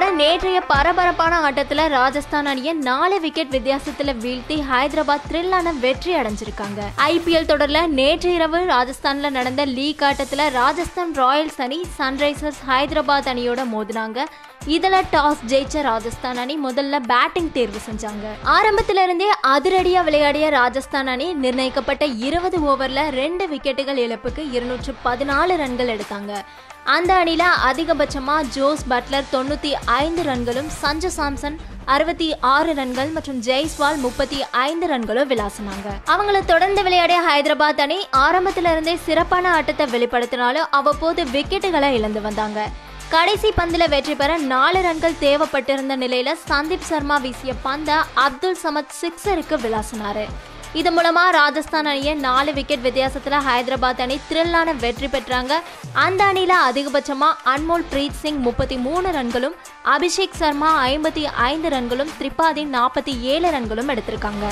நேற்றைய பரபரப்பான ஆட்டத்தில் ராஜஸ்தான் அணியை நாலு விக்கெட் வித்தியாசத்தில் வீழ்த்தி ஹைதராபாத் த்ரில்லான வெற்றி அடைஞ்சிருக்காங்க. ஐபிஎல் தொடரில் நேற்று இரவு ராஜஸ்தான்ல நடந்த லீக் ஆட்டத்தில் ராஜஸ்தான் ராயல்ஸ் அணி சன்ரைசர்ஸ் ஹைதராபாத் அணியோட மோதினாங்க. இதுல டாஸ் ஜெயிச்ச ராஜஸ்தான் அணி முதல்ல பேட்டிங் தேர்வு செஞ்சாங்க. ஆரம்பத்துல இருந்தே அதிரடியா விளையாடிய ராஜஸ்தான் அணி நிர்ணயிக்கப்பட்ட இருபது ஓவர்ல ரெண்டு விக்கெட்டுகள் இழப்புக்கு இருநூற்று பதினாலு ரன்கள் எடுத்தாங்க. அந்த அணில அதிகபட்சமா ஜோஸ் பட்லர் தொண்ணூற்றி ஐந்து ரன்களும் சஞ்சு சாம்சன் அறுபத்தி ஆறு ரன்கள் மற்றும் ஜெய்ஸ்வால் முப்பத்தி ஐந்து ரன்களும் விளாசினாங்க. அவங்கள தொடர்ந்து விளையாடிய ஹைதராபாத் அணி ஆரம்பத்திலிருந்தே சிறப்பான ஆட்டத்தை வெளிப்படுத்தினாலும் அவ்வப்போது விக்கெட்டுகளை இழந்து வந்தாங்க. கடைசி பந்தில் வெற்றி பெற நாலு ரன்கள் தேவைப்பட்டிருந்த நிலையில சந்தீப் சர்மா வீசிய பந்த அப்துல் சமத் சிக்ஸருக்கு விளாசினாரு. இது மூலமா ராஜஸ்தான் அணியை நாலு விக்கெட் வித்தியாசத்துல ஹைதராபாத் அணி த்ரில்லான வெற்றி பெற்றாங்க. அந்த அணியில அதிகபட்சமா அன்மோல் பிரீத் சிங் முப்பத்தி மூணு ரன்களும் அபிஷேக் சர்மா ஐம்பத்தி ஐந்து ரன்களும் திரிபாதி நாற்பத்தி ஏழு ரன்களும் எடுத்திருக்காங்க.